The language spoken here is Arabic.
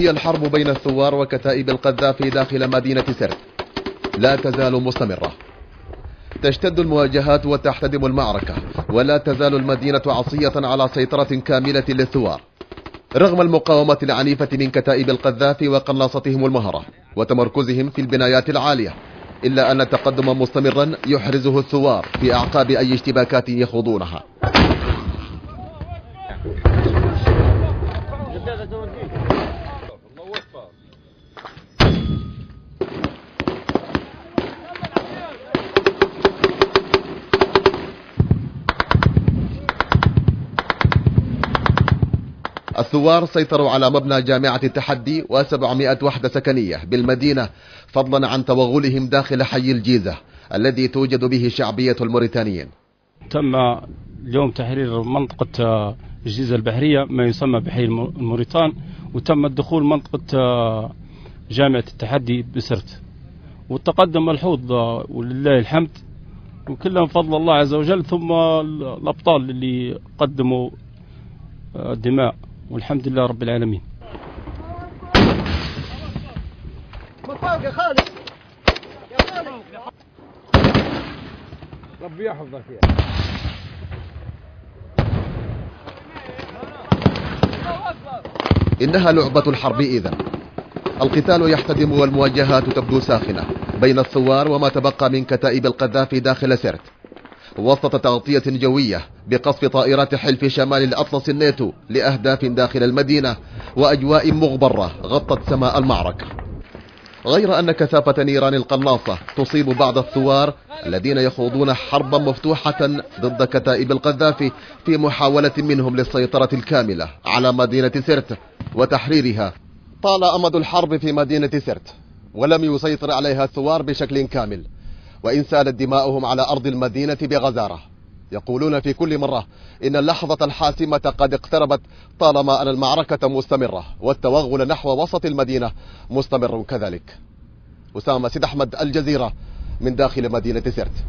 هي الحرب بين الثوار وكتائب القذافي داخل مدينة سرت لا تزال مستمرة. تشتد المواجهات وتحتدم المعركة ولا تزال المدينة عصية على سيطرة كاملة للثوار. رغم المقاومة العنيفة من كتائب القذافي وقناصتهم المهرة وتمركزهم في البنايات العالية إلا أن التقدم مستمرا يحرزه الثوار في أعقاب أي اشتباكات يخوضونها. الثوار سيطروا على مبنى جامعة التحدي و700 وحدة سكنية بالمدينة فضلا عن توغلهم داخل حي الجيزة الذي توجد به شعبية الموريتانيين. تم اليوم تحرير منطقة الجيزة البحرية ما يسمى بحي الموريتان وتم الدخول منطقة جامعة التحدي بسرت. والتقدم ملحوظ ولله الحمد وكلهم فضل الله عز وجل ثم الأبطال اللي قدموا الدماء والحمد لله رب العالمين. يا خالد يا خالد ربي يحفظك يا. إنها لعبة الحرب إذن. القتال يحتدم والمواجهات تبدو ساخنة بين الثوار وما تبقى من كتائب القذافي داخل سرت. وسط تغطية جوية بقصف طائرات حلف شمال الأطلس الناتو لأهداف داخل المدينة وأجواء مغبرة غطت سماء المعركة. غير أن كثافة نيران القناصة تصيب بعض الثوار الذين يخوضون حربا مفتوحة ضد كتائب القذافي في محاولة منهم للسيطرة الكاملة على مدينة سرت وتحريرها. طال أمد الحرب في مدينة سرت ولم يسيطر عليها الثوار بشكل كامل. وإن سالت دماؤهم على أرض المدينة بغزارة. يقولون في كل مرة إن اللحظة الحاسمة قد اقتربت طالما أن المعركة مستمرة والتوغل نحو وسط المدينة مستمر كذلك. أسامة سيد أحمد الجزيرة من داخل مدينة سرت